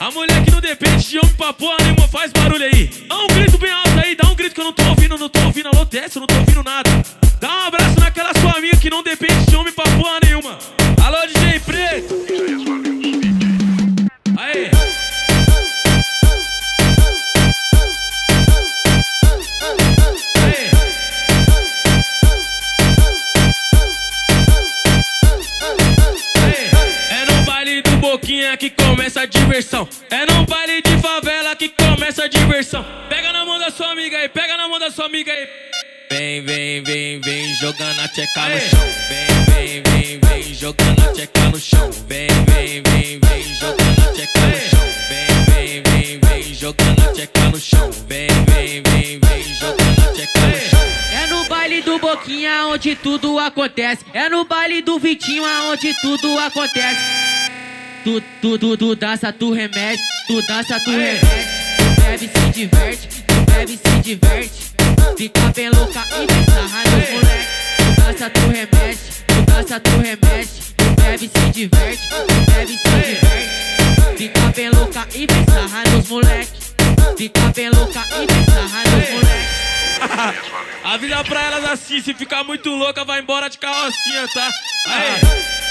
A mulher que não depende de homem pra porra nenhuma faz barulho aí. Dá um grito bem alto aí, dá um grito que eu não tô ouvindo, não tô ouvindo. Alô, desce, eu não tô ouvindo nada. Dá um abraço naquela sua amiga que não depende que começa a diversão. É no baile de favela que começa a diversão. Pega na mão da sua amiga aí, pega na mão da sua amiga aí. Vem, vem, vem, vem, jogando a tcheca no chão. Vem, vem, vem, vem, jogando a tcheca no chão. Vem, vem, vem, vem, jogando a tcheca no chão. Vem, vem, vem, vem, jogando a tcheca no chão. Vem, vem, vem, vem, jogando a tcheca no chão. É no baile do Boquinha onde tudo acontece. É no baile do Vitinho aonde tudo acontece. Tu, tu, tu, tu dança, tu remete. Tu dança, tu remete. Tu bebe, se diverte. Tu bebe, se diverte. Fica bem louca e vem sarrar no moleque. Tu dança, tu remete. Tu dança, tu remete. Bebe, se diverte. Tu bebe, se diverte. Fica bem louca e vem sarrar nos moleque. Fica bem louca e vem sarrar nos moleque. Avisa pra elas assim, se ficar muito louca, vai embora de carrocinha, tá? Aê.